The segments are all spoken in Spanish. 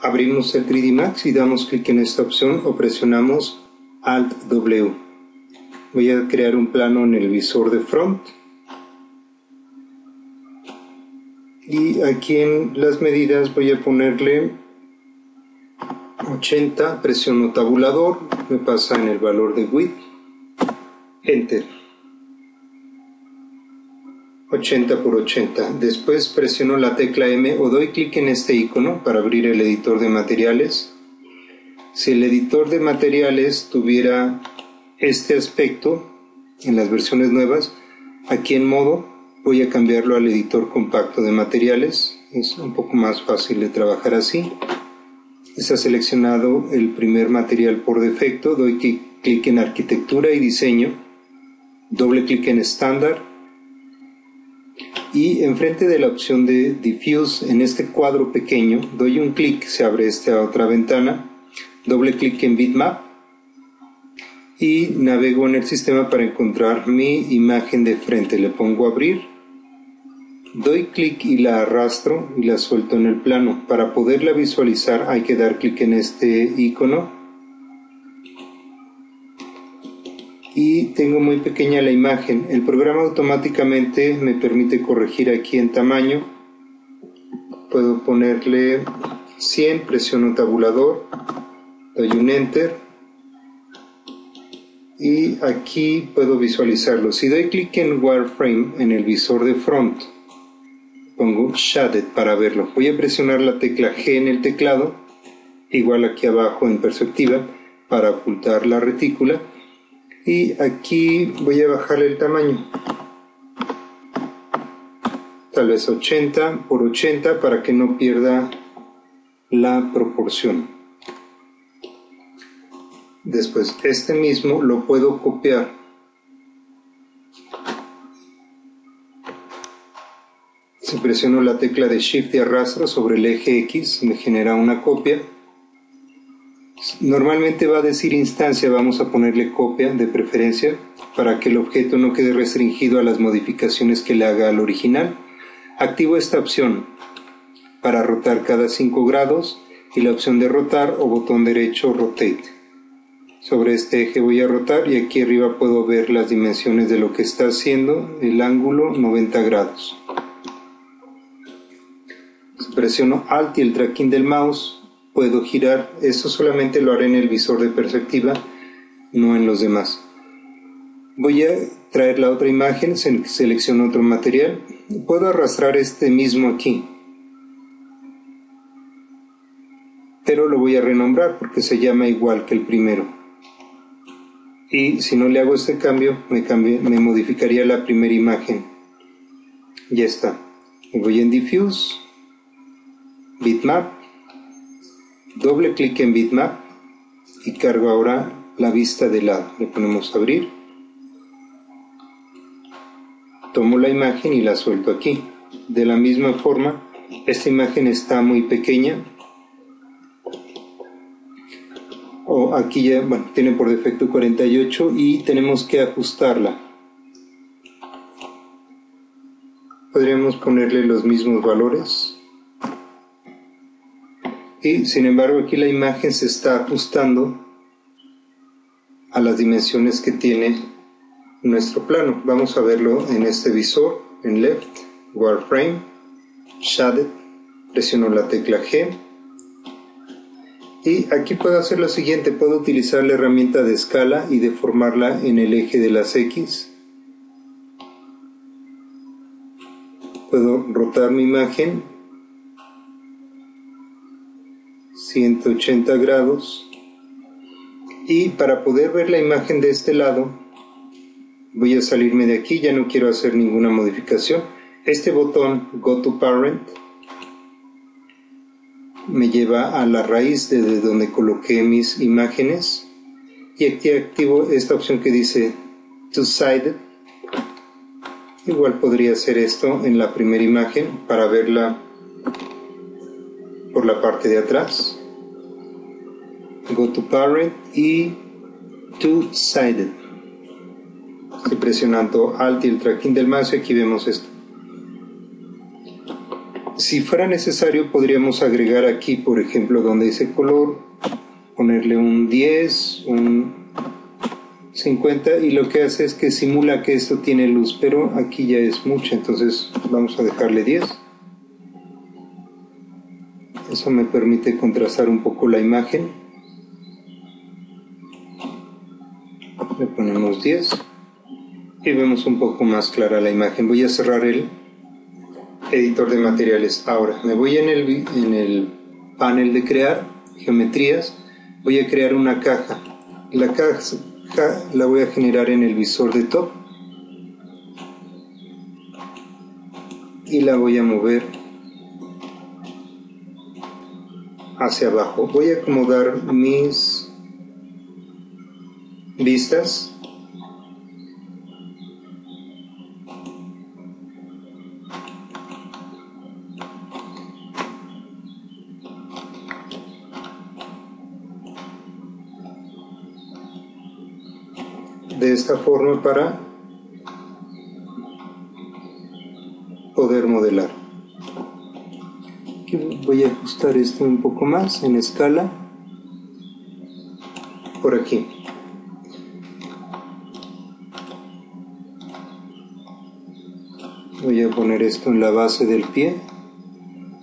Abrimos el 3D Max y damos clic en esta opción o presionamos Alt W. Voy a crear un plano en el visor de front. Y aquí en las medidas voy a ponerle 80, presiono tabulador, me pasa en el valor de width, enter. 80 por 80. Después presiono la tecla M o doy clic en este icono para abrir el editor de materiales. Si el editor de materiales tuviera este aspecto en las versiones nuevas, aquí en modo voy a cambiarlo al editor compacto de materiales. Es un poco más fácil de trabajar así. Está seleccionado el primer material por defecto, doy clic en arquitectura y diseño, doble clic en estándar y enfrente de la opción de Diffuse en este cuadro pequeño doy un clic, se abre esta otra ventana, doble clic en Bitmap y navego en el sistema para encontrar mi imagen de frente. Le pongo abrir, doy clic y la arrastro y la suelto en el plano. Para poderla visualizar hay que dar clic en este icono y tengo muy pequeña la imagen. El programa automáticamente me permite corregir aquí en tamaño. Puedo ponerle 100, presiono tabulador, doy un enter y aquí puedo visualizarlo. Si doy clic en Wireframe en el visor de front, pongo Shaded para verlo. Voy a presionar la tecla G en el teclado, igual aquí abajo en perspectiva, para ocultar la retícula y aquí voy a bajarle el tamaño. Tal vez 80 por 80 para que no pierda la proporción. Después este mismo lo puedo copiar. Si presiono la tecla de shift y arrastro sobre el eje X me genera una copia Normalmente va a decir instancia, vamos a ponerle copia de preferencia para que el objeto no quede restringido a las modificaciones que le haga al original. Activo esta opción para rotar cada 5 grados y la opción de rotar o botón derecho rotate. Sobre este eje voy a rotar y aquí arriba puedo ver las dimensiones de lo que está haciendo el ángulo 90 grados. Presiono Alt y el tracking del mouse puedo girar. Esto solamente lo haré en el visor de perspectiva, no en los demás. Voy a traer la otra imagen, selecciono otro material. Puedo arrastrar este mismo aquí. Pero lo voy a renombrar porque se llama igual que el primero. Y si no le hago este cambio, me, me modificaría la primera imagen. Ya está. voy en Diffuse, Bitmap, doble clic en bitmap y cargo ahora la vista de lado le ponemos abrir. Tomo la imagen y la suelto aquí. De la misma forma esta imagen está muy pequeña. O aquí ya bueno tiene por defecto 48 y tenemos que ajustarla. Podríamos ponerle los mismos valores y sin embargo aquí la imagen se está ajustando a las dimensiones que tiene nuestro plano. Vamos a verlo en este visor, en Left, Wireframe, Shaded, presiono la tecla G y aquí puedo hacer lo siguiente, puedo utilizar la herramienta de escala y deformarla en el eje de las X. Puedo rotar mi imagen 180 grados. Y para poder ver la imagen de este lado voy a salirme de aquí, ya no quiero hacer ninguna modificación. Este botón Go to Parent me lleva a la raíz desde donde coloqué mis imágenes. Y aquí activo esta opción que dice Two Sided igual podría hacer esto en la primera imagen para verla por la parte de atrás go to parent y two sided estoy presionando alt y el tracking del mouse y aquí vemos esto Si fuera necesario podríamos agregar aquí, por ejemplo, donde dice color, ponerle un 10, un 50 y lo que hace es que simula que esto tiene luz, pero aquí ya es mucho, entonces vamos a dejarle 10. Eso me permite contrastar un poco la imagen. Le ponemos 10 y vemos un poco más clara la imagen. Voy a cerrar el editor de materiales. Ahora me voy en el, en el panel de crear, geometrías, voy a crear una caja. La caja la voy a generar en el visor de top y la voy a mover hacia abajo. Voy a acomodar mis vistas de esta forma para poder modelar. voy a ajustar esto un poco más en escala por aquí. Voy a poner esto en la base del pie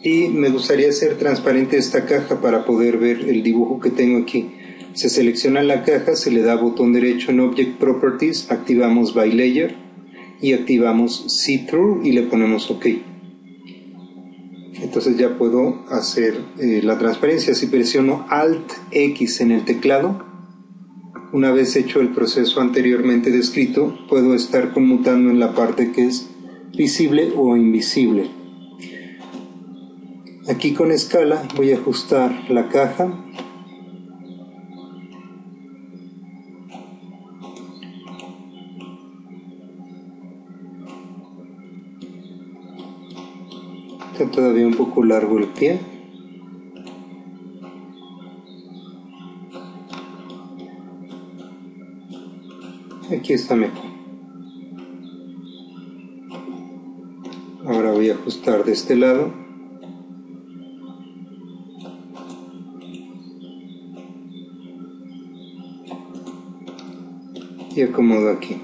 y me gustaría hacer transparente esta caja para poder ver el dibujo que tengo aquí. Se selecciona la caja, se le da botón derecho en Object Properties, activamos By Layer y activamos See Through y le ponemos OK. Entonces ya puedo hacer eh, la transparencia. Si presiono Alt X en el teclado, una vez hecho el proceso anteriormente descrito, puedo estar conmutando en la parte que es visible o invisible. Aquí con escala voy a ajustar la caja Está todavía un poco largo el pie. Aquí está mejor. Voy a ajustar de este lado. Y acomodo aquí.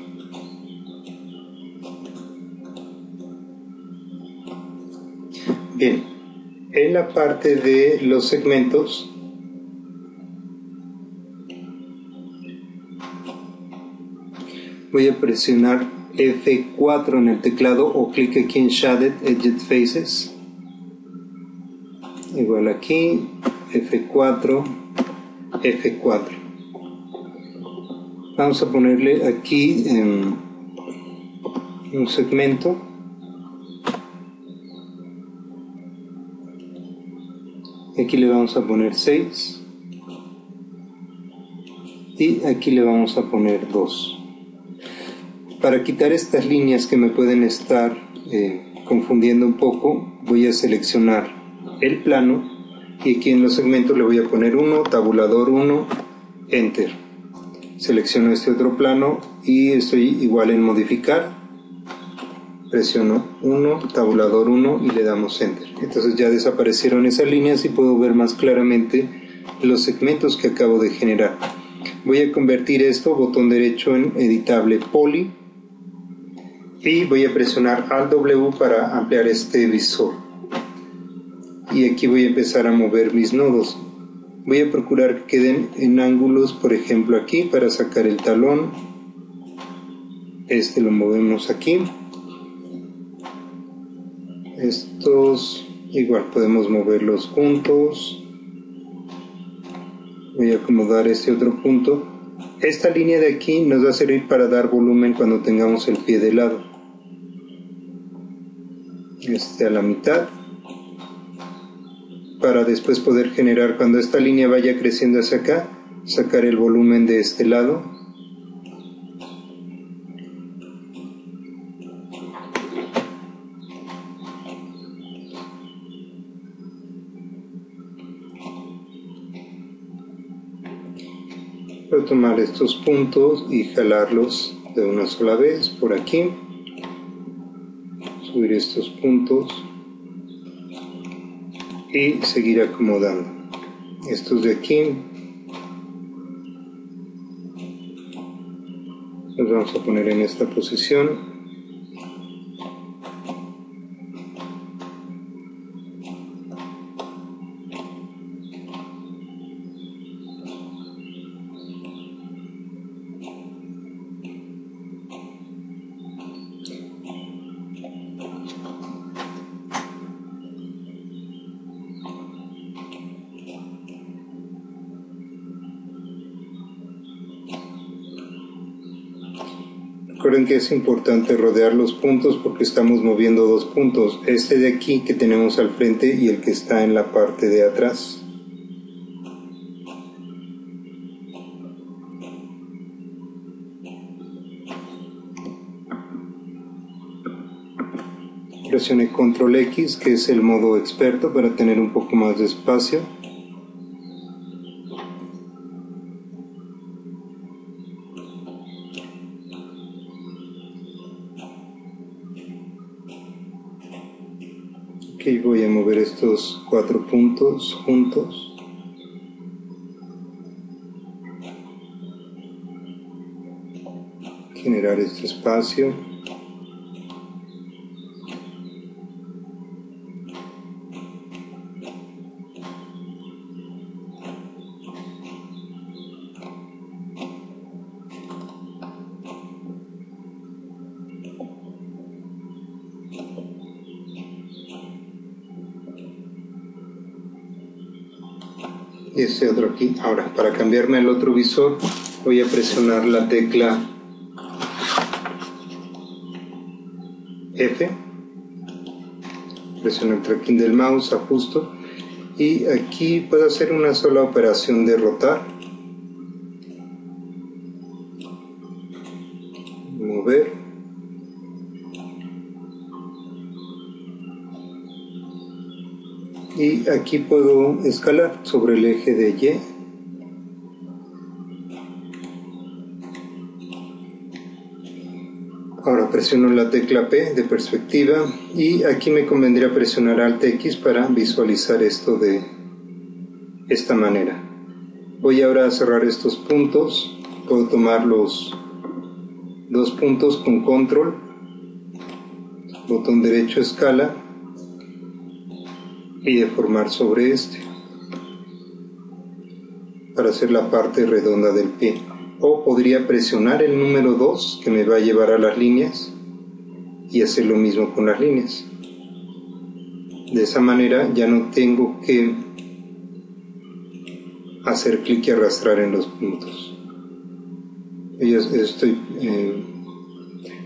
Bien, en la parte de los segmentos voy a presionar F4 en el teclado o clic aquí en Shaded Edge Faces. Igual aquí F4 F4 vamos a ponerle aquí en un segmento. Aquí le vamos a poner 6 y aquí le vamos a poner 2 para quitar estas líneas que me pueden estar eh, confundiendo un poco voy a seleccionar el plano y aquí en los segmentos le voy a poner 1, tabulador 1, enter selecciono este otro plano y estoy igual en modificar presiono 1, tabulador 1 y le damos enter. Entonces ya desaparecieron esas líneas y puedo ver más claramente los segmentos que acabo de generar. Voy a convertir esto, botón derecho en editable poly y voy a presionar Alt W para ampliar este visor. Y aquí voy a empezar a mover mis nodos. Voy a procurar que queden en ángulos, por ejemplo aquí, para sacar el talón. Este lo movemos aquí estos igual podemos moverlos juntos voy a acomodar este otro punto esta línea de aquí nos va a servir para dar volumen cuando tengamos el pie de lado este a la mitad para después poder generar cuando esta línea vaya creciendo hacia acá sacar el volumen de este lado Voy a tomar estos puntos y jalarlos de una sola vez por aquí. Subir estos puntos. y seguir acomodando. Estos de aquí los vamos a poner en esta posición Recuerden que es importante rodear los puntos porque estamos moviendo dos puntos, este de aquí que tenemos al frente y el que está en la parte de atrás. Presione control X que es el modo experto para tener un poco más de espacio. Cuatro puntos juntos. Generar este espacio. Ahora, para cambiarme al otro visor, voy a presionar la tecla F. Presiono el tracking del mouse, ajusto. Y aquí puedo hacer una sola operación de rotar. Mover y aquí puedo escalar sobre el eje de Y presiono la tecla P de perspectiva y aquí me convendría presionar Alt X para visualizar esto de esta manera. Voy ahora a cerrar estos puntos. Puedo tomar los dos puntos con control. Botón derecho escala. Y deformar sobre este para hacer la parte redonda del pie o podría presionar el número 2 que me va a llevar a las líneas y hacer lo mismo con las líneas. De esa manera ya no tengo que hacer clic y arrastrar en los puntos. Yo estoy eh,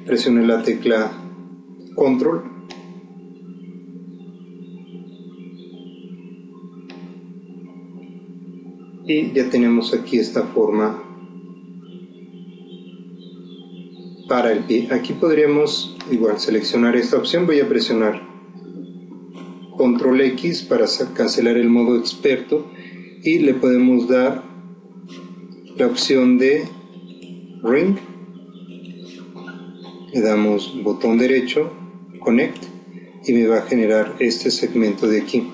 presioné la tecla control. Y ya tenemos aquí esta forma para el pie. Aquí podríamos igual seleccionar esta opción. Voy a presionar control X para cancelar el modo experto y le podemos dar la opción de ring. Le damos botón derecho connect y me va a generar este segmento de aquí.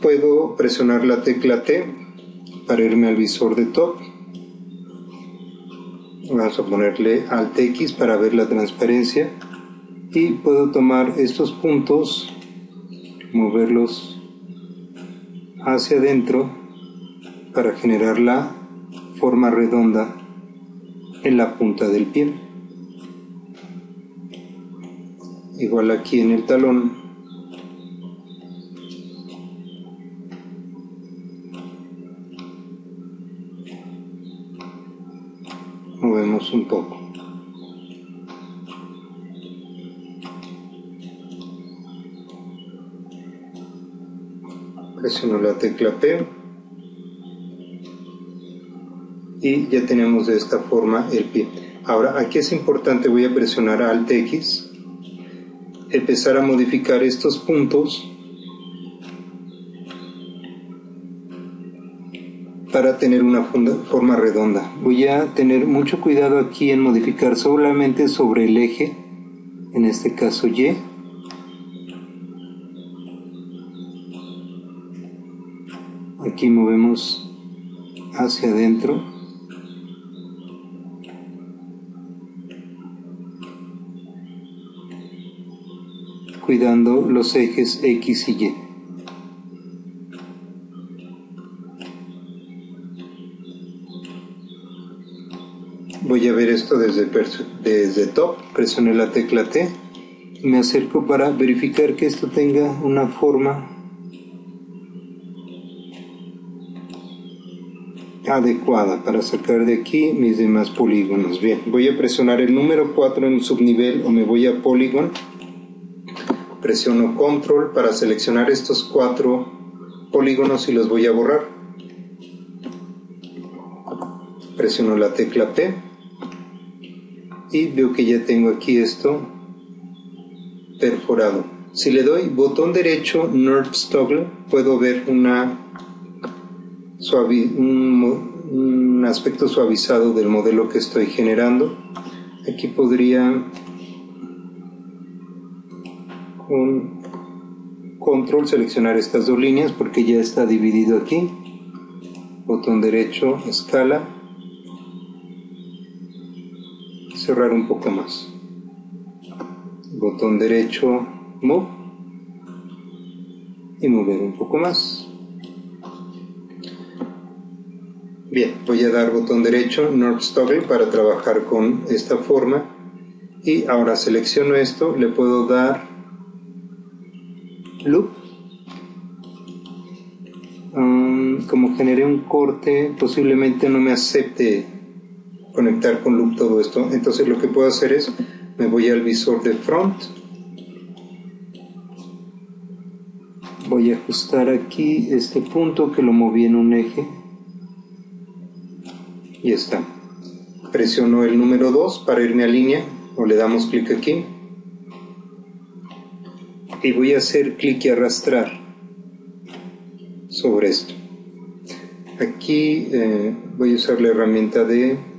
Puedo presionar la tecla T para irme al visor de top vamos a ponerle alt X para ver la transparencia y puedo tomar estos puntos moverlos hacia adentro para generar la forma redonda en la punta del pie. Igual aquí en el talón un poco. Presiono la tecla P y ya tenemos de esta forma el pie. Ahora aquí es importante, voy a presionar Alt X, empezar a modificar estos puntos para tener una forma redonda. Voy a tener mucho cuidado aquí en modificar solamente sobre el eje, en este caso Y. Aquí movemos hacia adentro. Cuidando los ejes X y Y. voy a ver esto desde, desde top, presioné la tecla T y me acerco para verificar que esto tenga una forma adecuada para sacar de aquí mis demás polígonos. Bien, voy a presionar el número 4 en subnivel o me voy a Polygon. Presiono Control para seleccionar estos cuatro polígonos y los voy a borrar. Presiono la tecla P y veo que ya tengo aquí esto perforado. Si le doy botón derecho NURBS Toggle, puedo ver una un, aspecto suavizado del modelo que estoy generando. Aquí podría con control seleccionar estas dos líneas porque ya está dividido aquí. Botón derecho, escala cerrar un poco más. Botón derecho, Move. Y mover un poco más. Bien, voy a dar botón derecho, North Toggle, para trabajar con esta forma. Y ahora selecciono esto, le puedo dar Loop. Um, como generé un corte, posiblemente no me acepte conectar con loop todo esto. Entonces lo que puedo hacer es, me voy al visor de front, voy a ajustar aquí este punto que lo moví en un eje y está. Presiono el número 2 para irme a línea o le damos clic aquí y voy a hacer clic y arrastrar sobre esto. Aquí eh, voy a usar la herramienta de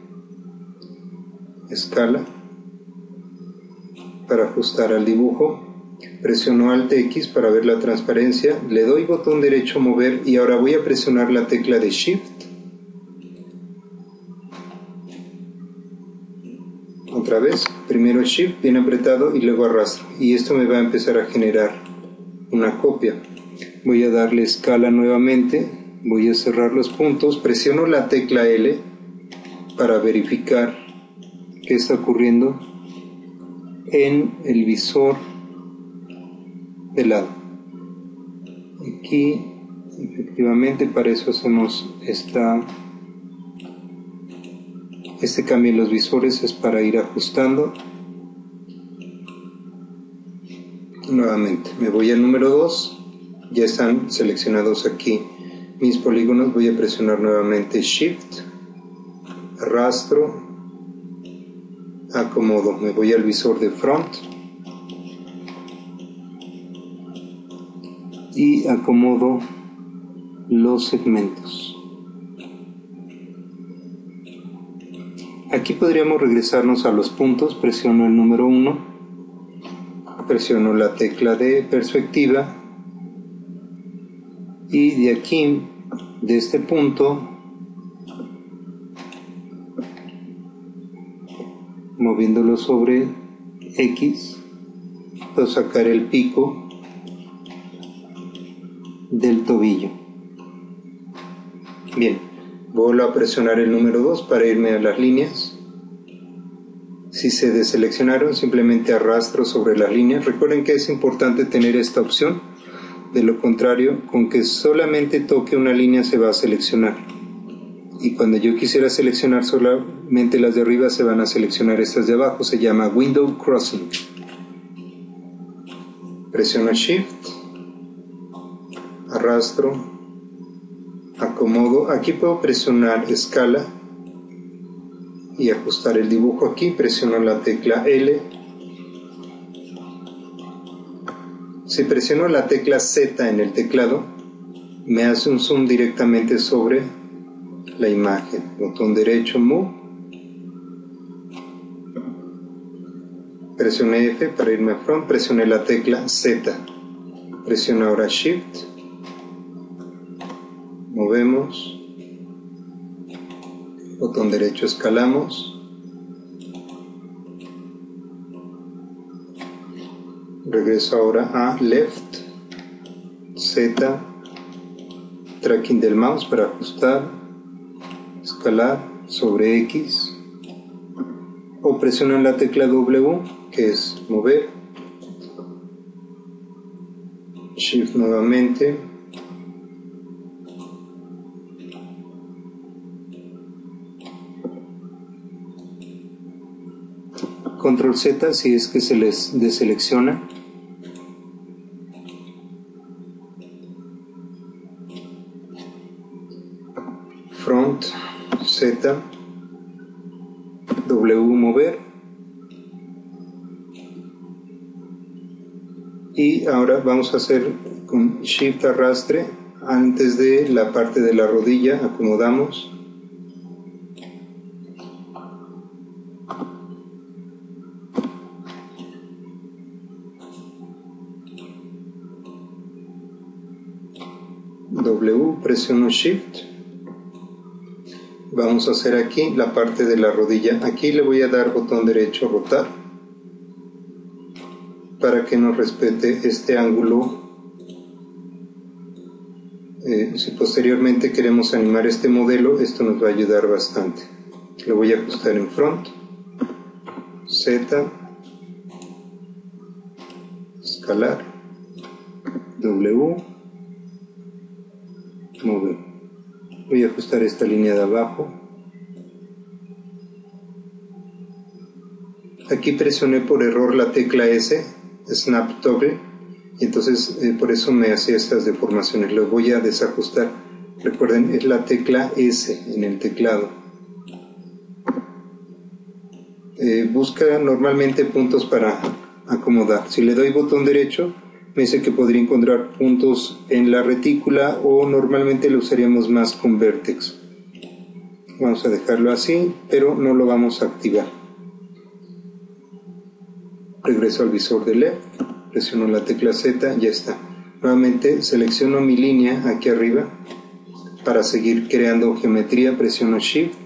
escala para ajustar al dibujo. Presiono alt X para ver la transparencia. Le doy botón derecho mover y ahora voy a presionar la tecla de shift. Otra vez primero shift bien apretado y luego arrastro. Y esto me va a empezar a generar una copia. Voy a darle escala nuevamente. Voy a cerrar los puntos. Presiono la tecla L para verificar qué está ocurriendo en el visor de lado. Aquí, efectivamente, para eso hacemos esta, este cambio en los visores, es para ir ajustando. Nuevamente, me voy al número 2, ya están seleccionados aquí mis polígonos, voy a presionar nuevamente Shift, arrastro, acomodo, me voy al visor de front. Y acomodo los segmentos. Aquí podríamos regresarnos a los puntos, presiono el número 1, presiono la tecla de perspectiva. Y de aquí, de este punto, moviéndolo sobre X, puedo sacar el pico del tobillo. Bien, vuelvo a presionar el número 2 para irme a las líneas. Si se deseleccionaron, simplemente arrastro sobre las líneas. Recuerden que es importante tener esta opción, de lo contrario, con que solamente toque una línea se va a seleccionar. Y cuando yo quisiera seleccionar solo las de arriba se van a seleccionar estas de abajo, se llama Window Crossing. Presiono Shift, arrastro, acomodo. Aquí puedo presionar escala y ajustar el dibujo aquí. Presiono la tecla L. Si presiono la tecla Z en el teclado, me hace un zoom directamente sobre la imagen. Botón derecho Move Presioné F para irme a front, presioné la tecla Z. Presiono ahora Shift movemos, botón derecho escalamos, regreso ahora a left, Z, tracking del mouse para ajustar, escalar sobre X o presiono la tecla W que es mover, Shift nuevamente, Control Z si es que se les deselecciona. W mover y ahora vamos a hacer con Shift arrastre antes de la parte de la rodilla acomodamos W, presiono Shift. Vamos a hacer aquí la parte de la rodilla. Aquí le voy a dar botón derecho rotar para que nos respete este ángulo. Eh, si posteriormente queremos animar este modelo, esto nos va a ayudar bastante. Lo voy a ajustar en front, Z, escalar, W, mover. Voy a ajustar esta línea de abajo. Aquí presioné por error la tecla S, Snap Toggle, y entonces eh, por eso me hacía estas deformaciones. Lo voy a desajustar. Recuerden, es la tecla S en el teclado. Eh, busca normalmente puntos para acomodar. Si le doy botón derecho, me dice que podría encontrar puntos en la retícula o normalmente lo usaríamos más con Vertex. Vamos a dejarlo así, pero no lo vamos a activar. Regreso al visor de left, presiono la tecla Z, ya está. Nuevamente selecciono mi línea aquí arriba. Para seguir creando geometría presiono Shift,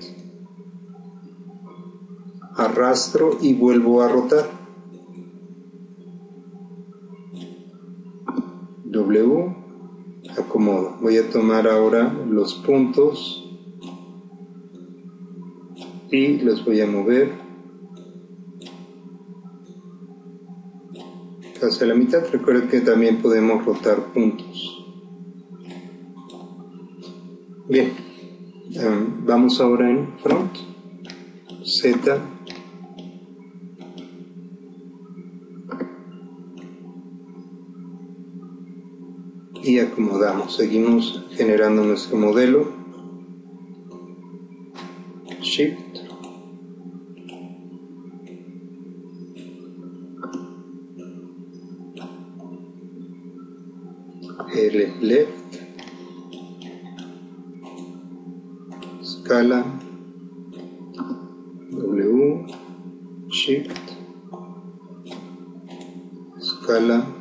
arrastro y vuelvo a rotar. W, acomodo. Voy a tomar ahora los puntos y los voy a mover hacia la mitad. Recuerden que también podemos rotar puntos. Bien, um, vamos ahora en front, Z, y acomodamos. Seguimos generando nuestro modelo. Shift. L left. Escala. W. Shift. Escala.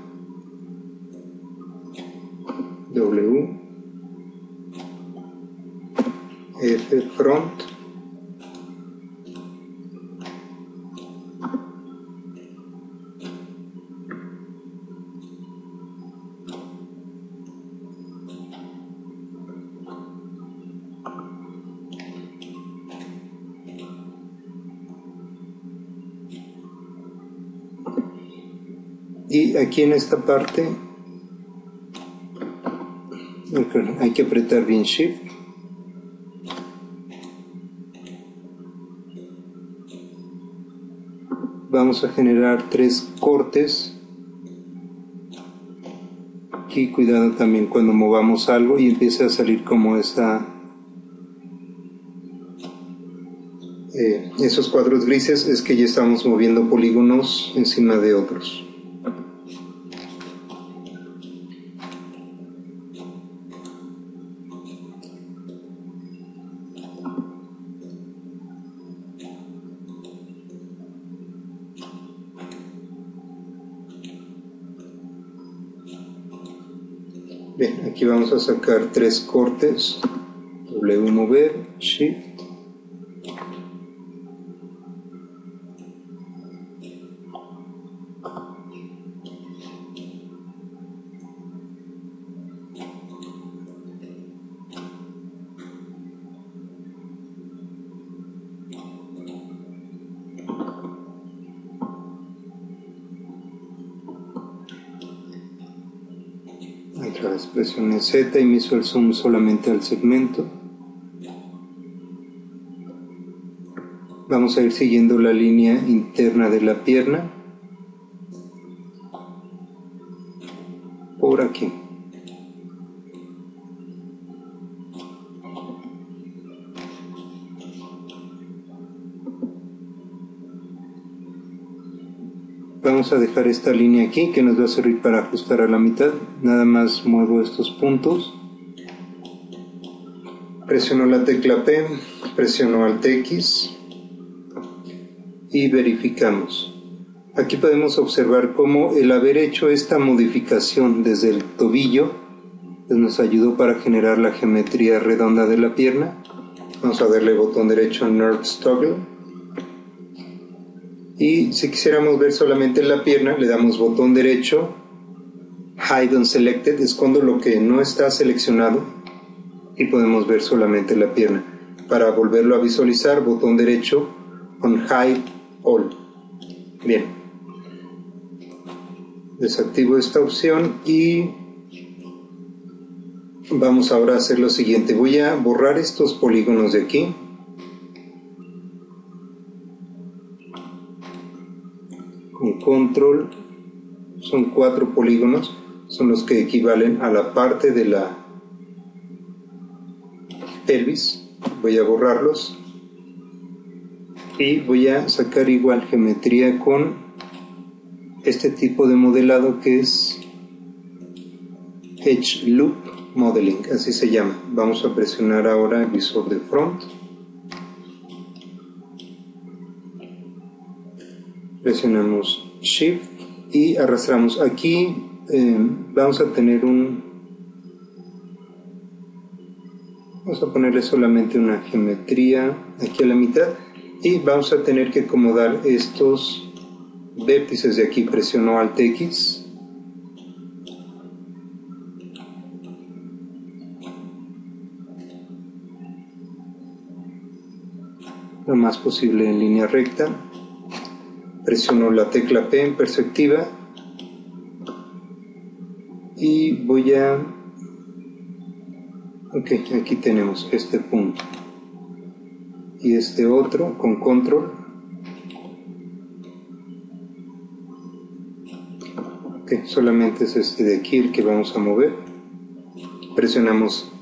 Aquí en esta parte hay que apretar bien Shift. Vamos a generar tres cortes. Aquí cuidado también cuando movamos algo y empiece a salir como esa eh, esos cuadros grises es que ya estamos moviendo polígonos encima de otros. A sacar tres cortes. W mover, Shift. Y me hizo el zoom solamente al segmento. Vamos a ir siguiendo la línea interna de la pierna Vamos a dejar esta línea aquí que nos va a servir para ajustar a la mitad. Nada más muevo estos puntos. Presiono la tecla P, presiono Alt X y verificamos. Aquí podemos observar cómo el haber hecho esta modificación desde el tobillo pues nos ayudó para generar la geometría redonda de la pierna. Vamos a darle botón derecho Nerd Toggle. Y si quisiéramos ver solamente la pierna, le damos botón derecho Hide Unselected, escondo lo que no está seleccionado y podemos ver solamente la pierna. Para volverlo a visualizar, botón derecho on Hide All. Bien. Desactivo esta opción y vamos ahora a hacer lo siguiente. Voy a borrar estos polígonos de aquí. Con control son cuatro polígonos, son los que equivalen a la parte de la pelvis. Voy a borrarlos y voy a sacar igual geometría con este tipo de modelado que es Edge Loop Modeling, así se llama. Vamos a presionar ahora el visor de front. Presionamos Shift y arrastramos. Aquí eh, vamos a tener un... Vamos a ponerle solamente una geometría aquí a la mitad y vamos a tener que acomodar estos vértices de aquí. Presiono Alt X. lo más posible en línea recta. Presiono la tecla P en perspectiva y voy a... Ok, aquí tenemos este punto y este otro con control. Ok, solamente es este de aquí el que vamos a mover. Presionamos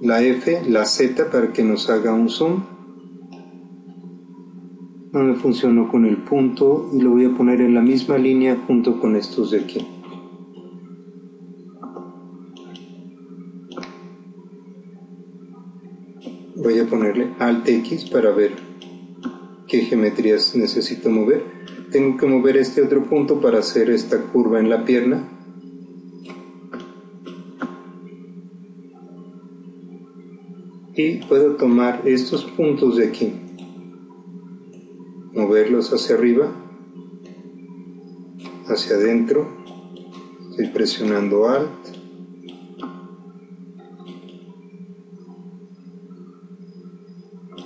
la F, la Z para que nos haga un zoom no me funcionó con el punto y lo voy a poner en la misma línea junto con estos de aquí. Voy a ponerle Alt X para ver qué geometrías necesito mover. Tengo que mover este otro punto para hacer esta curva en la pierna. Y puedo tomar estos puntos de aquí moverlos hacia arriba, hacia adentro, estoy presionando Alt.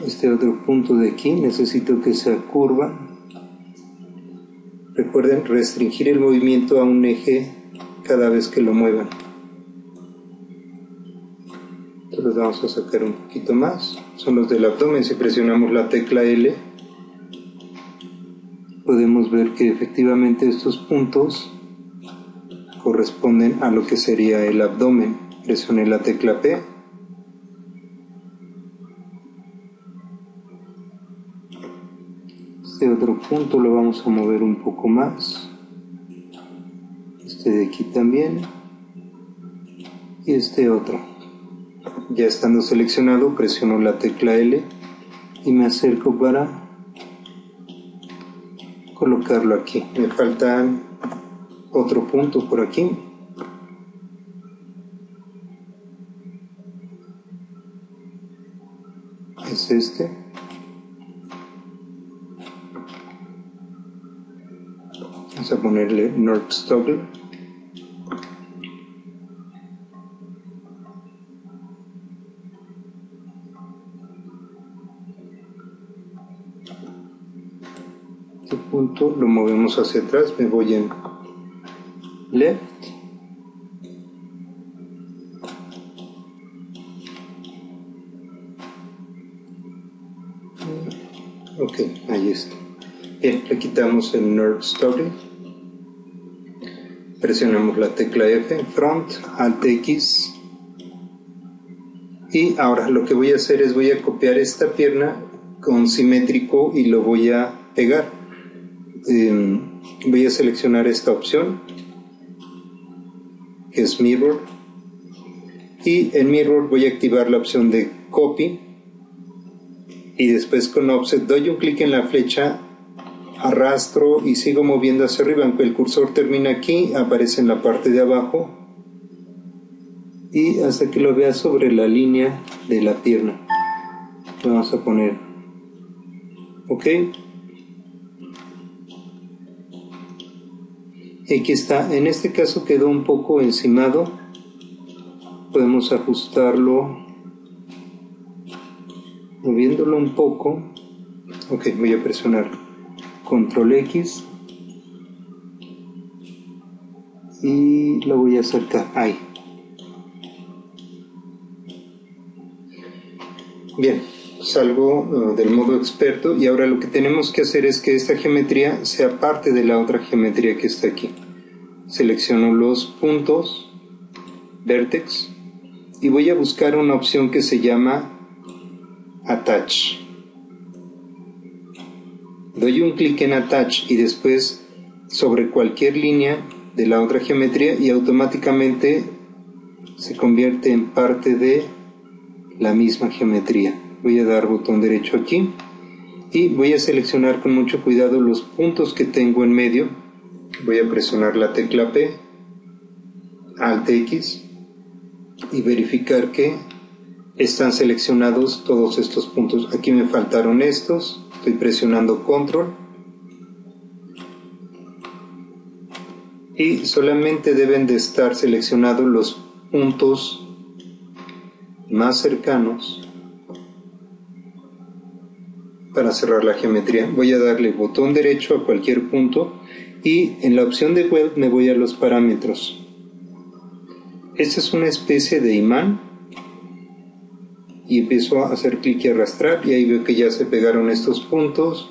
Este otro punto de aquí necesito que sea curva. Recuerden restringir el movimiento a un eje cada vez que lo muevan. Entonces vamos a sacar un poquito más. Son los del abdomen. Si presionamos la tecla L, podemos ver que efectivamente estos puntos corresponden a lo que sería el abdomen. Presioné la tecla P. Este otro punto lo vamos a mover un poco más. Este de aquí también. Y este otro. Ya estando seleccionado, presiono la tecla L y me acerco para colocarlo aquí. Me falta otro punto por aquí. Es este. Vamos a ponerle North Toggle. Lo movemos hacia atrás, me voy en left. Ok ahí está. Bien le quitamos el nerd story. Presionamos la tecla F front alt X. Y ahora lo que voy a hacer es voy a copiar esta pierna con simétrico y lo voy a pegar em, voy a seleccionar esta opción que es Mirror. Y en Mirror voy a activar la opción de Copy. Y después con Offset doy un clic en la flecha, arrastro y sigo moviendo hacia arriba. Aunque el cursor termina aquí, aparece en la parte de abajo. Y hasta que lo vea sobre la línea de la pierna. Vamos a poner OK. Aquí está. En este caso quedó un poco encimado. Podemos ajustarlo moviéndolo un poco. Ok voy a presionar control X. Y lo voy a acercar ahí. Bien salgo uh, del modo experto y ahora lo que tenemos que hacer es que esta geometría sea parte de la otra geometría que está aquí. Selecciono los puntos, vertex, y voy a buscar una opción que se llama Attach. Doy un clic en Attach y después sobre cualquier línea de la otra geometría y automáticamente se convierte en parte de la misma geometría voy a dar botón derecho aquí. Y voy a seleccionar con mucho cuidado los puntos que tengo en medio. Voy a presionar la tecla P Alt X y verificar que están seleccionados todos estos puntos. Aquí me faltaron estos. Estoy presionando control. Y solamente deben de estar seleccionados los puntos más cercanos para cerrar la geometría. Voy a darle botón derecho a cualquier punto y en la opción de web me voy a los parámetros. Esta es una especie de imán y empiezo a hacer clic y arrastrar y ahí veo que ya se pegaron estos puntos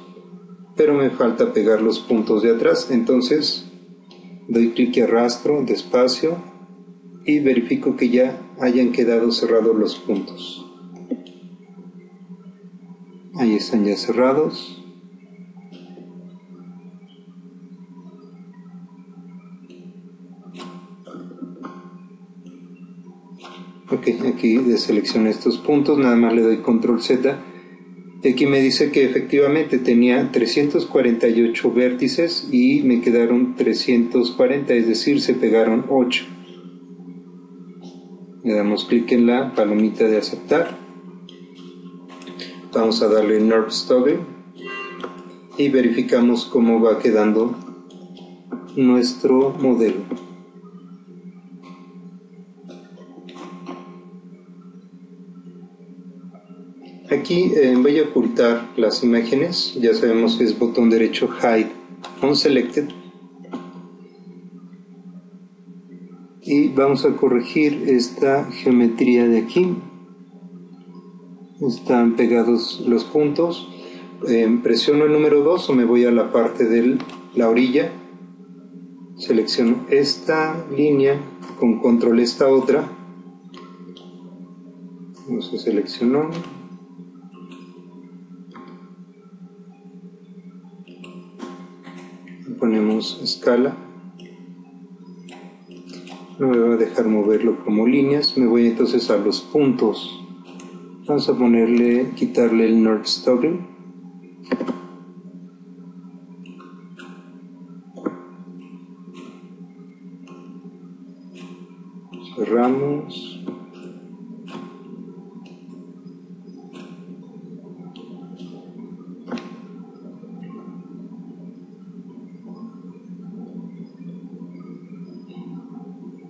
pero me falta pegar los puntos de atrás entonces doy clic y arrastro despacio y verifico que ya hayan quedado cerrados los puntos Ahí están ya cerrados. Ok, aquí deselecciono estos puntos, nada más le doy control Z. Aquí me dice que efectivamente tenía 348 vértices y me quedaron 340, es decir, se pegaron 8. Le damos clic en la palomita de aceptar vamos a darle North Toggle y verificamos cómo va quedando nuestro modelo. Aquí eh, voy a ocultar las imágenes, ya sabemos que es botón derecho Hide Unselected y vamos a corregir esta geometría de aquí están pegados los puntos. Eh, presiono el número 2 o me voy a la parte de la orilla. Selecciono esta línea con control esta otra. Vamos a seleccionar. Ponemos escala. No me a dejar moverlo como líneas. Me voy entonces a los puntos Vamos a ponerle, quitarle el North Toggle. Cerramos.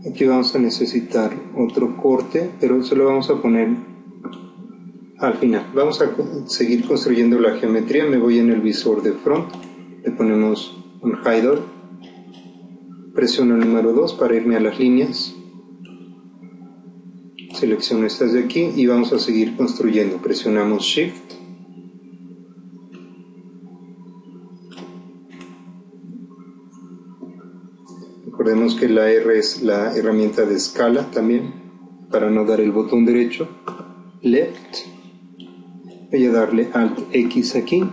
Aquí vamos a necesitar otro corte, pero solo vamos a poner al final. Vamos a seguir construyendo la geometría. Me voy en el visor de front, le ponemos un hide presiono el número 2 para irme a las líneas. Selecciono estas de aquí y vamos a seguir construyendo. Presionamos Shift Recordemos que la R es la herramienta de escala también, para no dar el botón derecho. Left. Voy a darle Alt X aquí.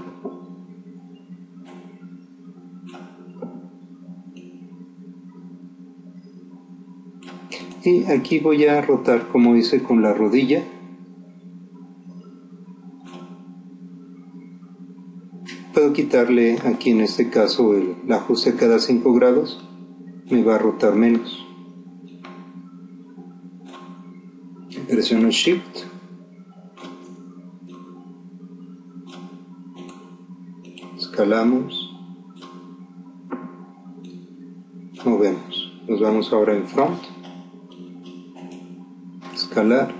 Y aquí voy a rotar como hice con la rodilla. Puedo quitarle aquí en este caso el, ajuste cada 5 grados me va a rotar menos. Presiono Shift. Escalamos. Movemos. Nos vamos ahora en front. Escalar.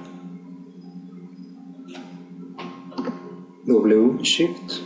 W Shift.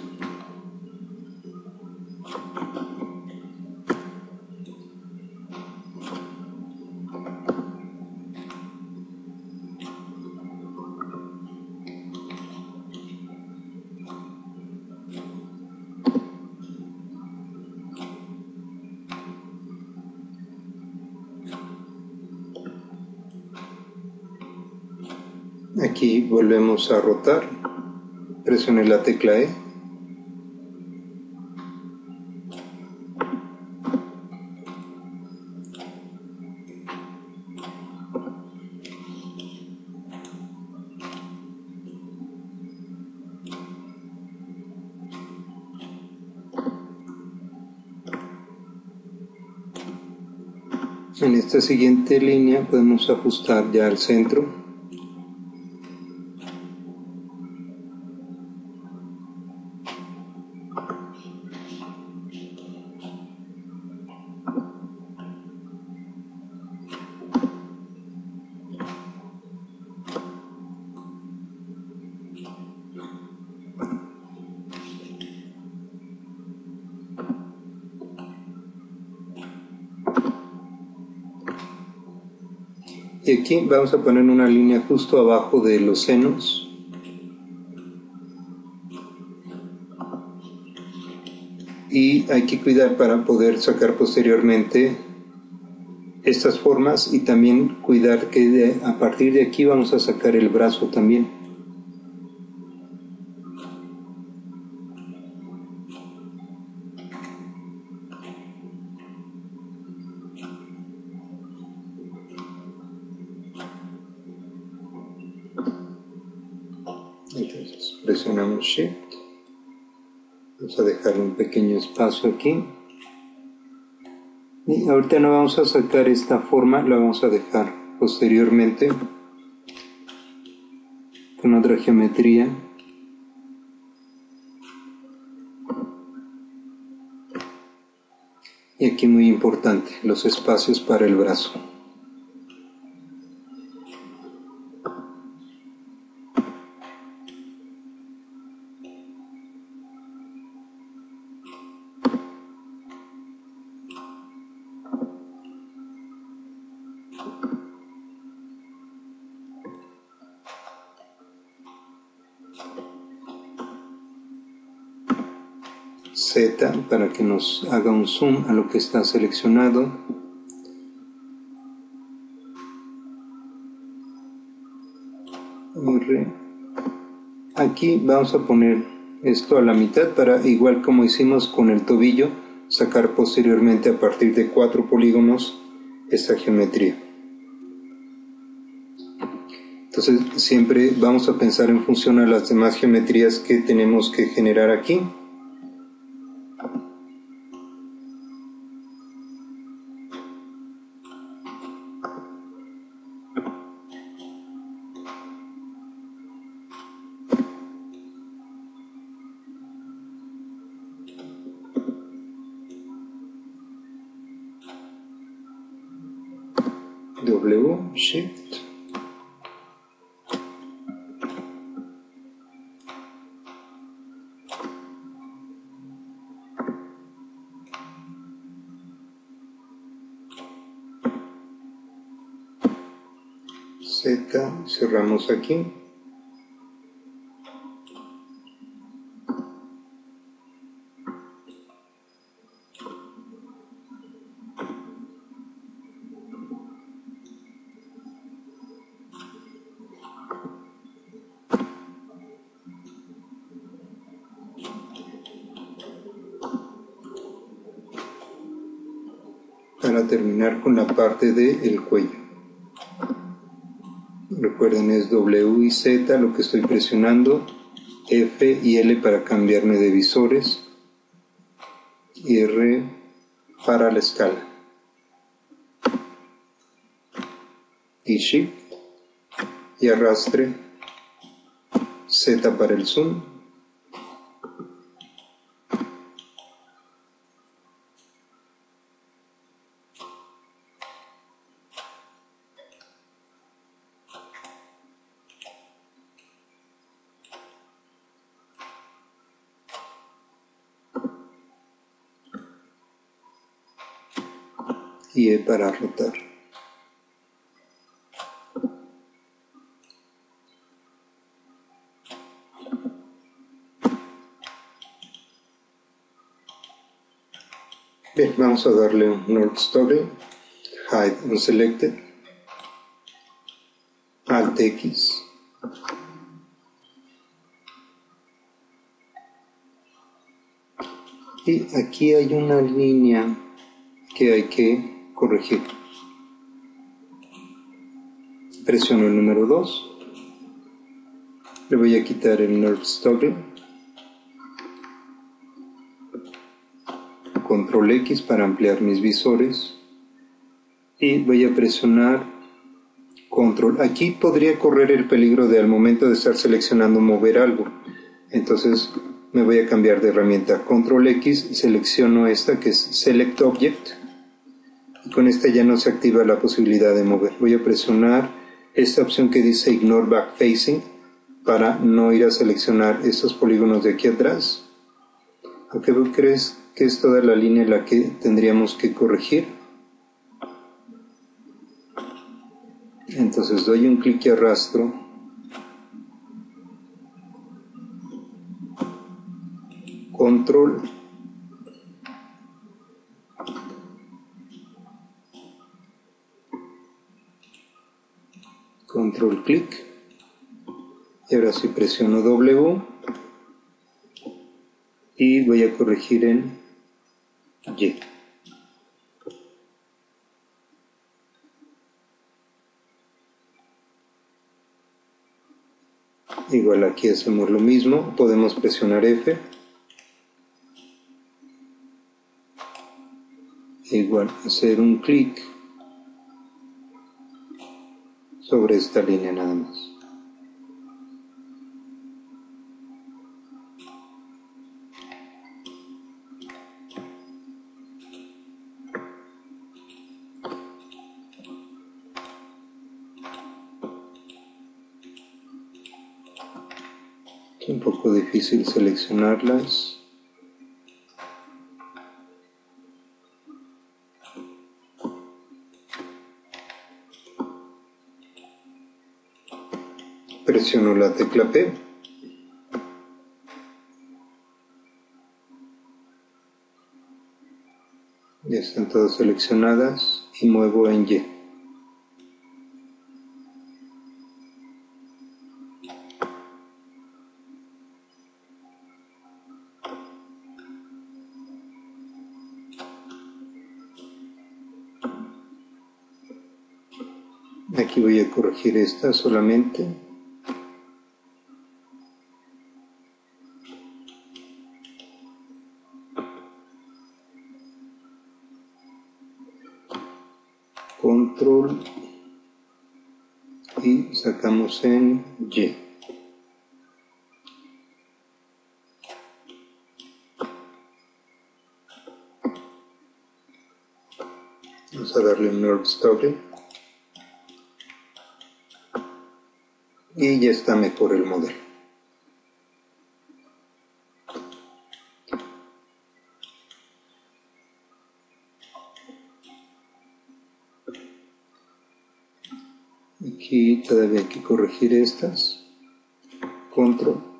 A rotar. Presione la tecla E. En esta siguiente línea podemos ajustar ya el centro Y aquí vamos a poner una línea justo abajo de los senos. Y hay que cuidar para poder sacar posteriormente estas formas y también cuidar que a partir de aquí vamos a sacar el brazo también. Un pequeño espacio aquí. Y ahorita no vamos a sacar esta forma, la vamos a dejar posteriormente con otra geometría. Y aquí muy importante, los espacios para el brazo. Que nos haga un zoom a lo que está seleccionado. Aquí vamos a poner esto a la mitad para, igual como hicimos con el tobillo, sacar posteriormente a partir de cuatro polígonos esta geometría. Entonces siempre vamos a pensar en función a las demás geometrías que tenemos que generar aquí. Aquí. para terminar con la parte del cuello. Recuerden es W y Z lo que estoy presionando, F y L para cambiarme de visores y R para la escala. Y Shift y arrastre Z para el zoom para rotar. Bien, vamos a darle un North Story, Hide Unselected, Alt X, y aquí hay una línea que hay que corregir. Presiono el número 2. Le voy a quitar el Nerve Stoggle. Control X para ampliar mis visores. Y voy a presionar Control. Aquí podría correr el peligro de al momento de estar seleccionando mover algo. Entonces me voy a cambiar de herramienta. Control X, selecciono esta que es Select Object con esta ya no se activa la posibilidad de mover. Voy a presionar esta opción que dice Ignore Back Facing para no ir a seleccionar estos polígonos de aquí atrás. Aunque vos crees que es toda la línea la que tendríamos que corregir. Entonces doy un clic y arrastro. Control control clic y ahora sí presiono W. Y voy a corregir en Y. Igual aquí hacemos lo mismo. Podemos presionar F. Igual hacer un clic sobre esta línea nada más. Es un poco difícil seleccionarlas. La tecla P ya están todas seleccionadas y muevo en Y. Aquí voy a corregir esta solamente Nerves Token. Y ya está mejor el modelo. Aquí todavía hay que corregir estas. Control.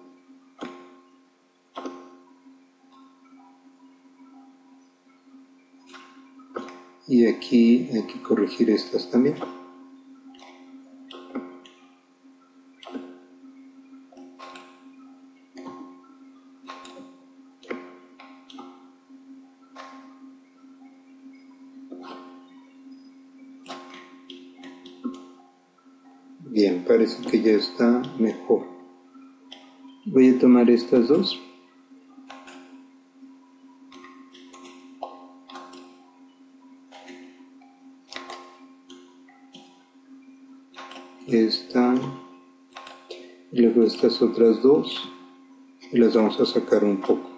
Y aquí hay que corregir estas también. Bien, parece que ya está mejor. Voy a tomar estas dos. Estas otras dos. Y las vamos a sacar un poco.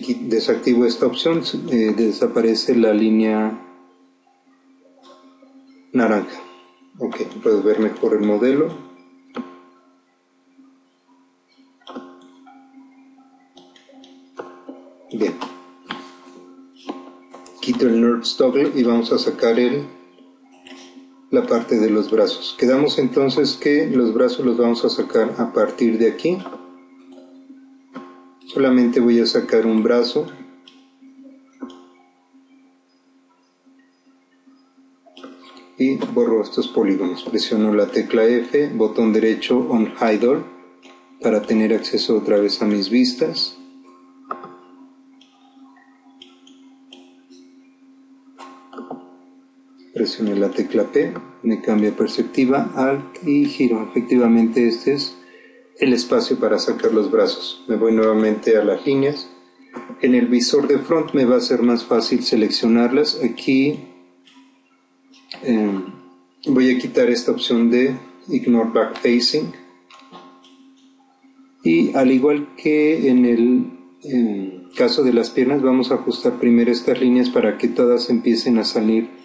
si desactivo esta opción, eh, desaparece la línea naranja. Ok, puedes ver mejor el modelo. Y vamos a sacar el, la parte de los brazos. Quedamos entonces que los brazos los vamos a sacar a partir de aquí. Solamente voy a sacar un brazo. Y borro estos polígonos. Presiono la tecla F botón derecho on hide all para tener acceso otra vez a mis vistas presiono la tecla P me cambia perspectiva alt y giro efectivamente este es el espacio para sacar los brazos. Me voy nuevamente a las líneas. En el visor de front me va a ser más fácil seleccionarlas. Aquí em, voy a quitar esta opción de Ignore Back Facing. Y al igual que en el em, caso de las piernas, vamos a ajustar primero estas líneas para que todas empiecen a salir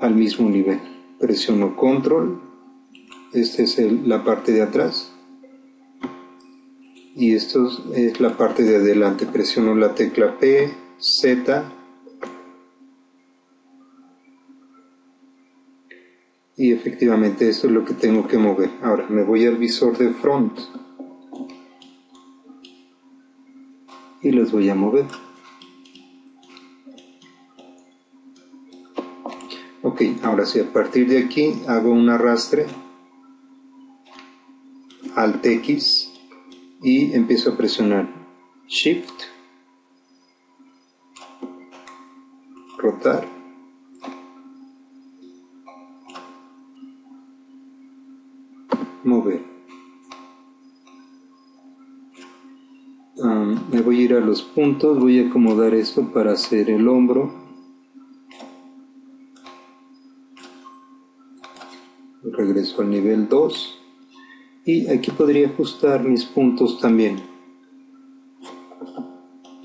al mismo nivel. Presiono Control. Esta es la parte de atrás y esto es la parte de adelante. Presiono la tecla P, Z y efectivamente esto es lo que tengo que mover. Ahora me voy al visor de front y los voy a mover. Ahora sí, a partir de aquí hago un arrastre, Alt X, y empiezo a presionar Shift, rotar, mover. me voy a ir a los puntos, voy a acomodar esto para hacer el hombro. Regreso al nivel 2 y aquí podría ajustar mis puntos también.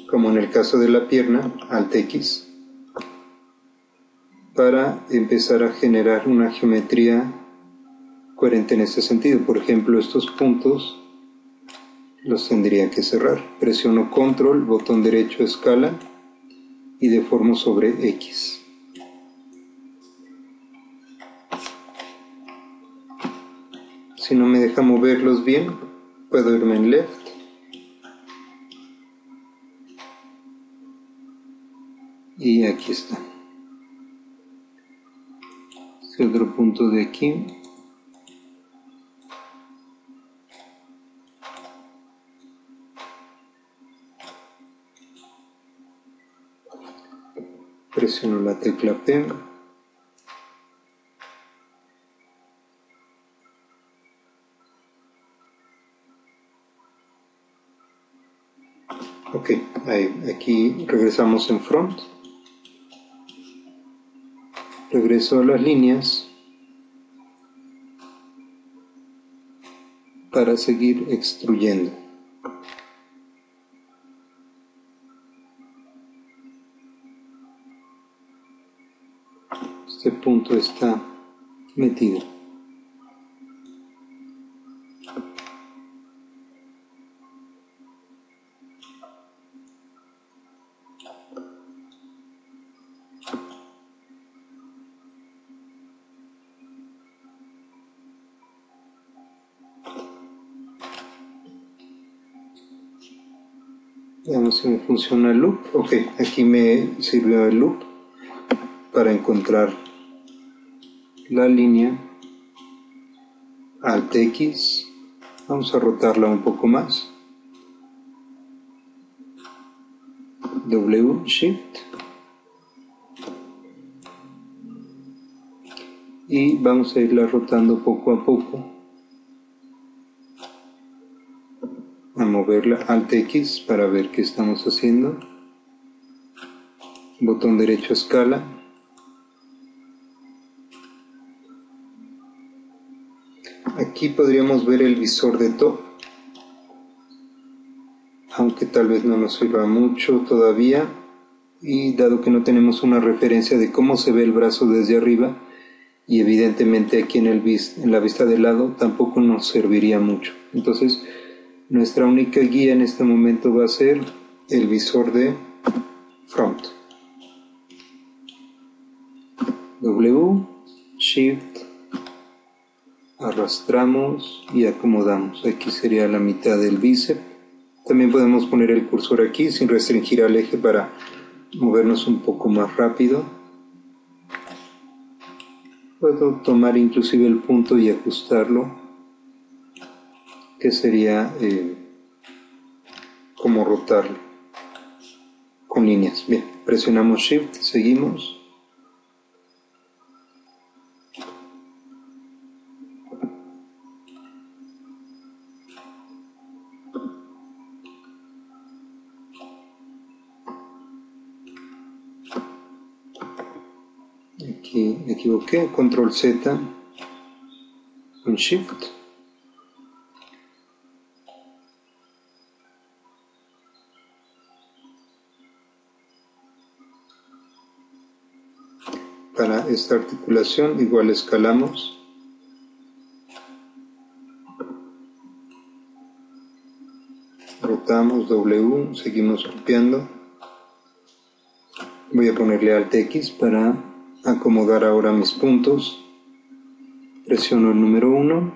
Como en el caso de la pierna alt X. Para empezar a generar una geometría coherente en este sentido. Por ejemplo estos puntos los tendría que cerrar. Presiono control botón derecho escala y deformo sobre X Si no me deja moverlos bien, puedo irme en left. Y aquí está. Este otro punto de aquí. Presiono la tecla P. aquí regresamos en front. Regreso a las líneas para seguir extruyendo. Este punto está metido. Funciona el loop. Ok, aquí me sirvió el loop para encontrar la línea Alt X. Vamos a rotarla un poco más. W Shift. Y vamos a irla rotando poco a poco. Moverla Alt X para ver qué estamos haciendo. Botón derecho escala. Aquí podríamos ver el visor de top, aunque tal vez no nos sirva mucho todavía. Y dado que no tenemos una referencia de cómo se ve el brazo desde arriba, y evidentemente aquí en, el en la vista de lado tampoco nos serviría mucho. Entonces, nuestra única guía en este momento va a ser el visor de front. W, Shift, arrastramos y acomodamos. Aquí sería la mitad del bíceps. También podemos poner el cursor aquí sin restringir al eje para movernos un poco más rápido. Puedo tomar inclusive el punto y ajustarlo que sería eh, como rotarlo con líneas. Bien, presionamos Shift, seguimos. Aquí me equivoqué, control Z, con Shift. Esta articulación igual escalamos. Rotamos W, seguimos copiando. Voy a ponerle Alt X para acomodar ahora mis puntos. Presiono el número 1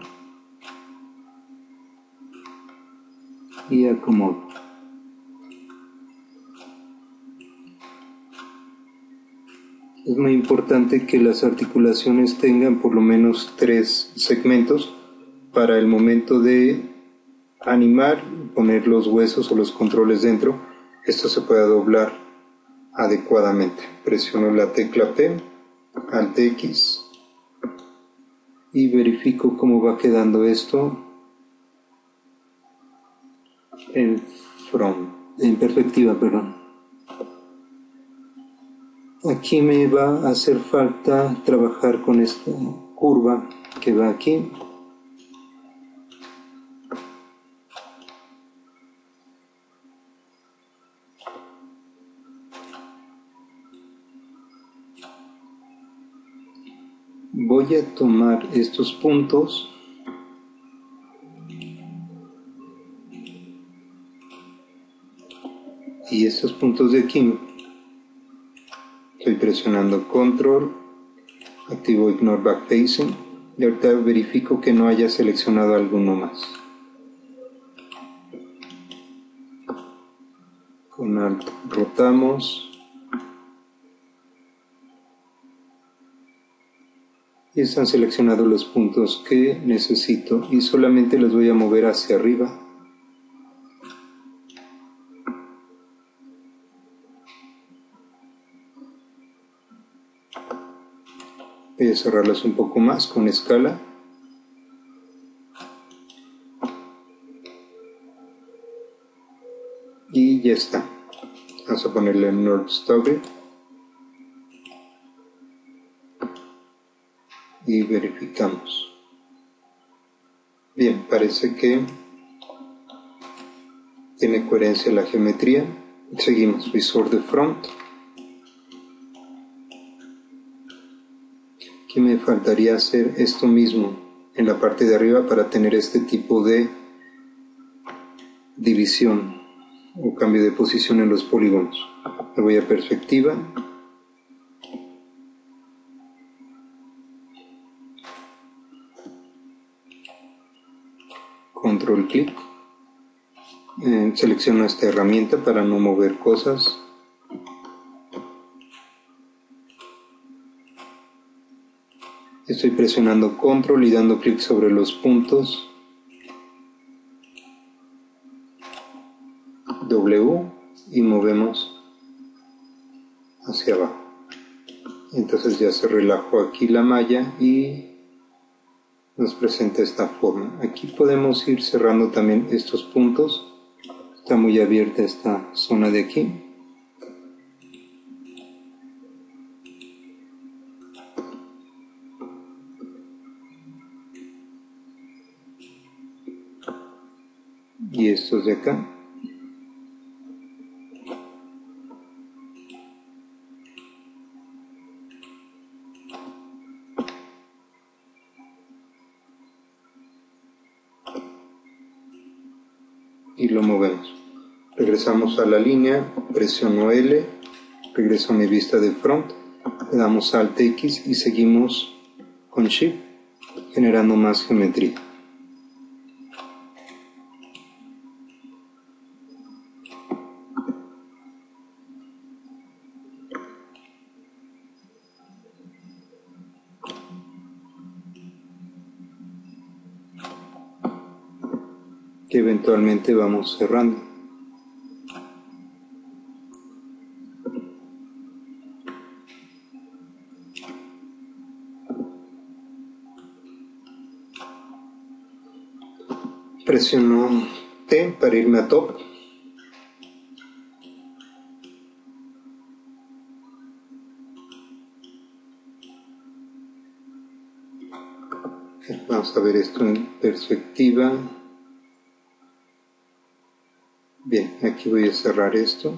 y acomodo Es muy importante que las articulaciones tengan por lo menos tres segmentos para el momento de animar, poner los huesos o los controles dentro. Esto se pueda doblar adecuadamente. Presiono la tecla P, Alt X y verifico cómo va quedando esto en front, en perspectiva, perdón. Aquí me va a hacer falta trabajar con esta curva que va aquí. Voy a tomar estos puntos y estos puntos de aquí presionando control, activo ignore backfacing y ahorita verifico que no haya seleccionado alguno más. Con alt rotamos y están seleccionados los puntos que necesito y solamente los voy a mover hacia arriba cerrarlas un poco más con escala. Y ya está. Vamos a ponerle North Story y verificamos. Bien parece que tiene coherencia la geometría. Seguimos. Visor de front Aquí me faltaría hacer esto mismo en la parte de arriba para tener este tipo de división o cambio de posición en los polígonos. Me voy a perspectiva. Control clic. Eh, selecciono esta herramienta para no mover cosas. Estoy presionando control y dando clic sobre los puntos. W y movemos hacia abajo. Entonces ya se relajó aquí la malla y nos presenta esta forma. Aquí podemos ir cerrando también estos puntos. Está muy abierta esta zona de aquí. Y estos de acá. Y lo movemos. Regresamos a la línea, presiono L, regreso a mi vista de front, le damos Alt X y seguimos con Shift generando más geometría. Eventualmente vamos cerrando. Presiono T para irme a top. Vamos a ver esto en perspectiva. Voy a cerrar esto.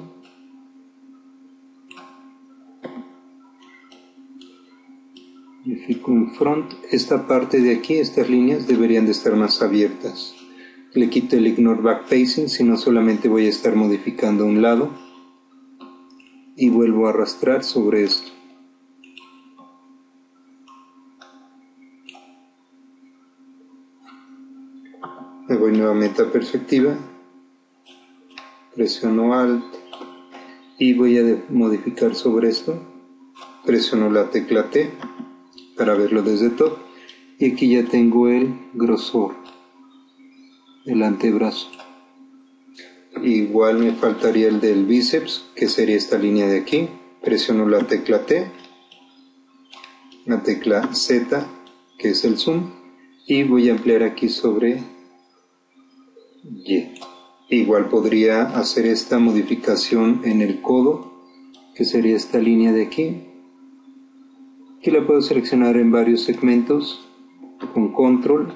fijo en front. Esta parte de aquí, estas líneas deberían de estar más abiertas. Le quito el ignore back facing, si no solamente voy a estar modificando un lado. Y vuelvo a arrastrar sobre esto. Me voy nuevamente a perspectiva presiono Alt y voy a modificar sobre esto, presiono la tecla T para verlo desde top y aquí ya tengo el grosor del antebrazo. Igual me faltaría el del bíceps, que sería esta línea de aquí. Presiono la tecla T, la tecla Z, que es el zoom, y voy a ampliar aquí sobre Y. Igual podría hacer esta modificación en el codo, que sería esta línea de aquí. Aquí la puedo seleccionar en varios segmentos con control.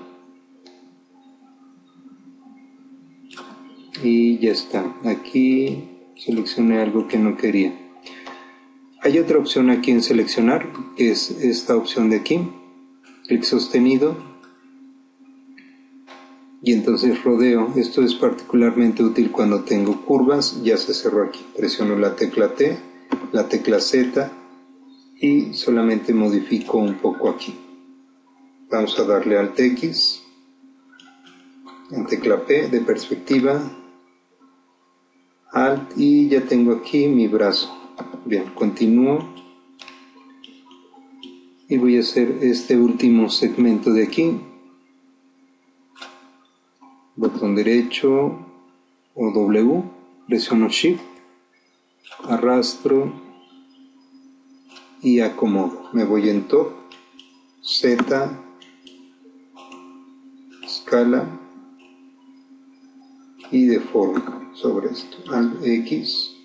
Y ya está. Aquí seleccioné algo que no quería. Hay otra opción aquí en seleccionar, que es esta opción de aquí. Clic sostenido y entonces rodeo. Esto es particularmente útil cuando tengo curvas, ya se cerró aquí. Presiono la tecla T, la tecla Z y solamente modifico un poco aquí. Vamos a darle al X, en tecla P de perspectiva, Alt y ya tengo aquí mi brazo. Bien, continúo y voy a hacer este último segmento de aquí botón derecho o W, presiono Shift, arrastro y acomodo. Me voy en top, Z, escala y deformo sobre esto. Al X,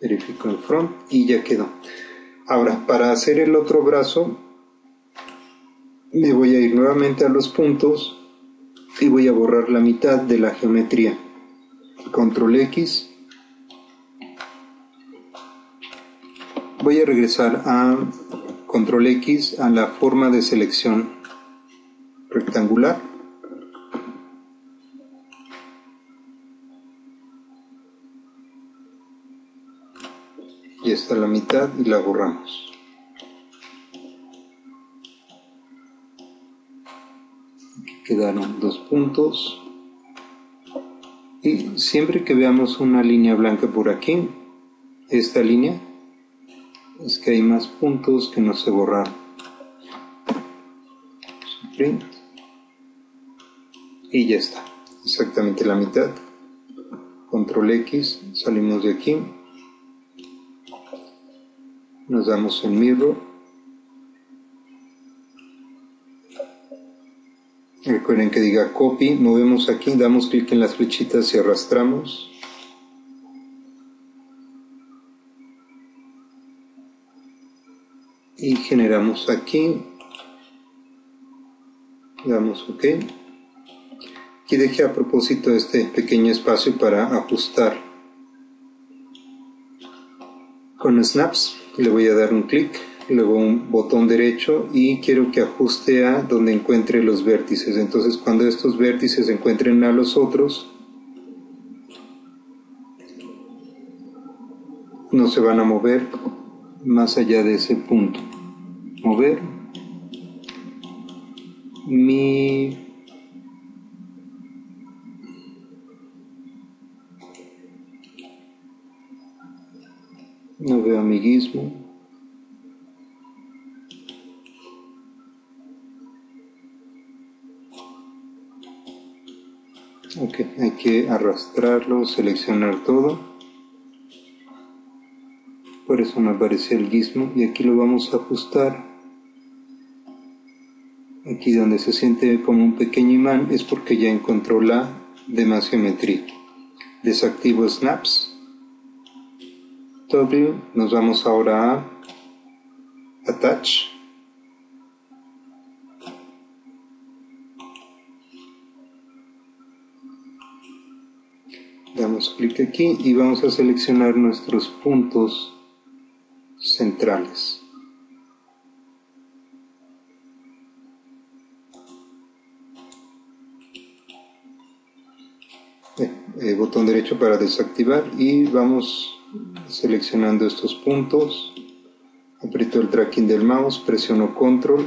verifico en front y ya quedó. Ahora, para hacer el otro brazo, me voy a ir nuevamente a los puntos y voy a borrar la mitad de la geometría. Control X. Voy a regresar a control X a la forma de selección rectangular. Y está la mitad y la borramos. Quedaron dos puntos. Y siempre que veamos una línea blanca por aquí, esta línea, es que hay más puntos que no se borraron. Y ya está, exactamente la mitad. Control X, salimos de aquí. Nos damos en mirror Recuerden que diga copy, movemos aquí, damos clic en las flechitas y arrastramos. Y generamos aquí. Damos OK. Aquí dejé a propósito este pequeño espacio para ajustar. Con snaps le voy a dar un clic luego un botón derecho y quiero que ajuste a donde encuentre los vértices. Entonces cuando estos vértices encuentren a los otros, no se van a mover más allá de ese punto. Mover mi no veo amiguismo ok hay que arrastrarlo seleccionar todo. Por eso me aparece el gizmo y aquí lo vamos a ajustar. Aquí donde se siente como un pequeño imán es porque ya encontró la demás geometría desactivo snaps. W nos vamos ahora a attach clic aquí y vamos a seleccionar nuestros puntos centrales. Eh, botón derecho para desactivar y vamos seleccionando estos puntos. Aprieto el tracking del mouse presiono control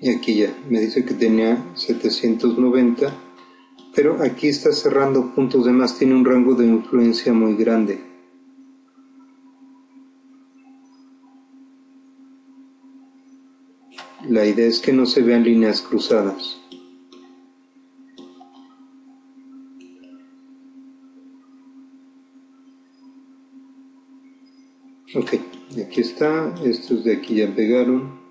y aquí ya me dice que tenía 790, pero aquí está cerrando puntos de más, tiene un rango de influencia muy grande. La idea es que no se vean líneas cruzadas. Ok aquí está estos de aquí ya pegaron.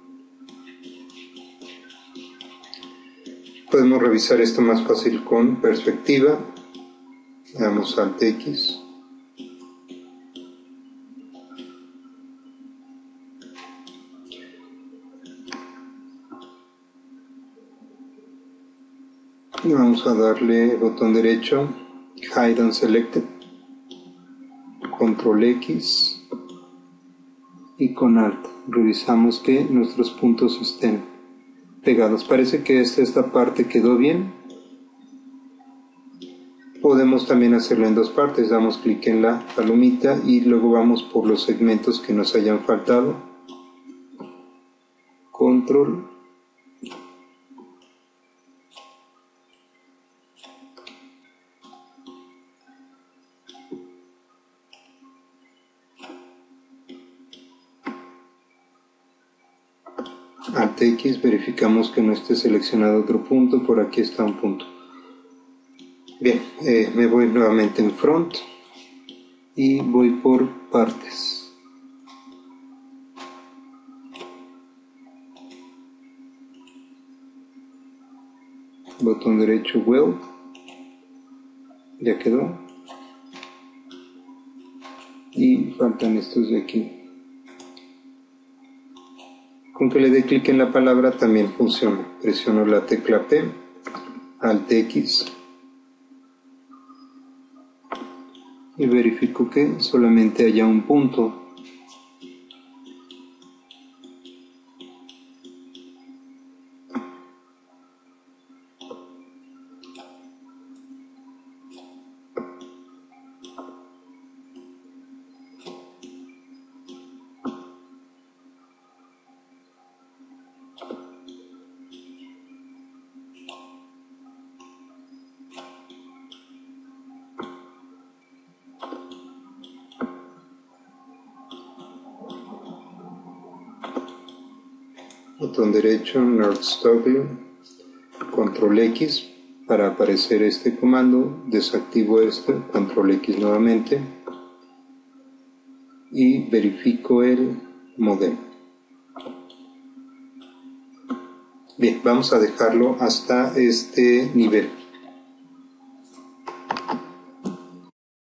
Podemos revisar esto más fácil con perspectiva. Damos alt X. Vamos a darle botón derecho hide and selected control X y con Alt revisamos que nuestros puntos estén pegados. Parece que esta, esta parte quedó bien. Podemos también hacerlo en dos partes. Damos clic en la palomita y luego vamos por los segmentos que nos hayan faltado. Control X verificamos que no esté seleccionado otro punto, por aquí está un punto. Bien, eh, me voy nuevamente en front y voy por partes. botón derecho Well, ya quedó. Y faltan estos de aquí. Con que le dé clic en la palabra también funciona. Presiono la tecla P, Alt X y verifico que solamente haya un punto derecho, Nerd control X para aparecer este comando, desactivo este, control X nuevamente y verifico el modem. Bien, vamos a dejarlo hasta este nivel.